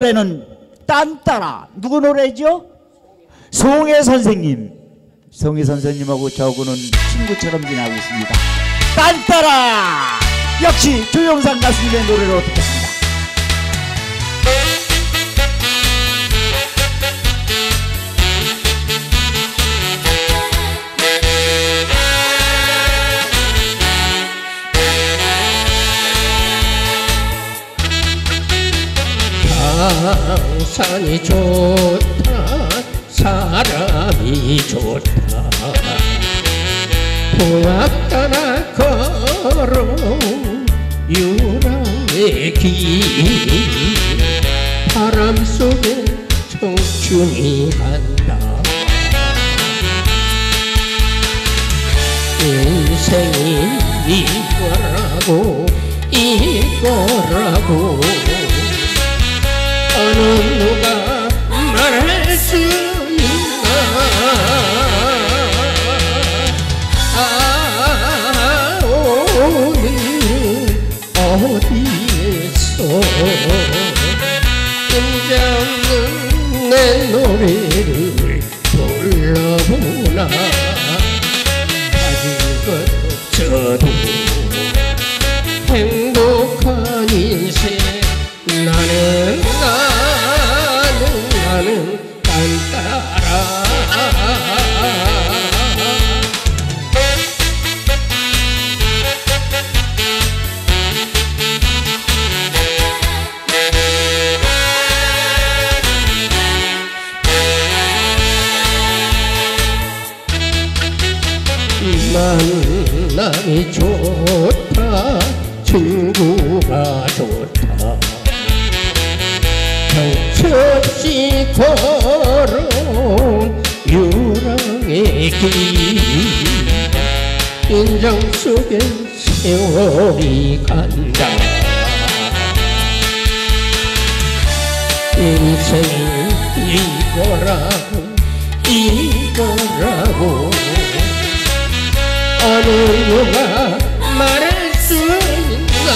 노래는 딴따라. 누구 노래죠? 송혜 선생님. 송혜 선생님하고 저하고는 친구처럼 지내고 있습니다. 딴따라! 역시 조영상 가수님의 노래로 듣겠습 산이 좋다. 사람이 좋다. 풍악 따라 걸어온 유랑의 길 바람 속에 청춘이 한다. 인생이 이거라고 이거라 내 노래를 불러보나. 가진 것 없어도 만남이 좋다. 친구가 좋다. 정처없이 걸어온 유랑의 길. 인정 속에 세월이 간다. 인생이 이거라고 이 누가 말할 수 있나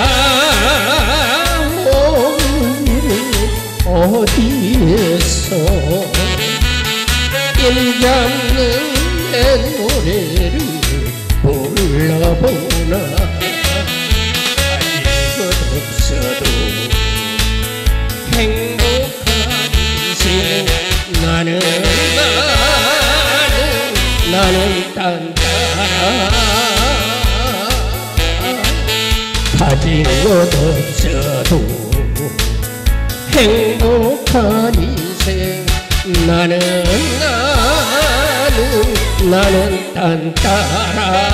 아 오늘은 어디에서 임잡는 내 노래를 불러보나. 가진 것 없어도 행복한 나는 나는 나는 딴따라 가진 것 없어도 행복한 인생. 나는 나는 나는 딴따라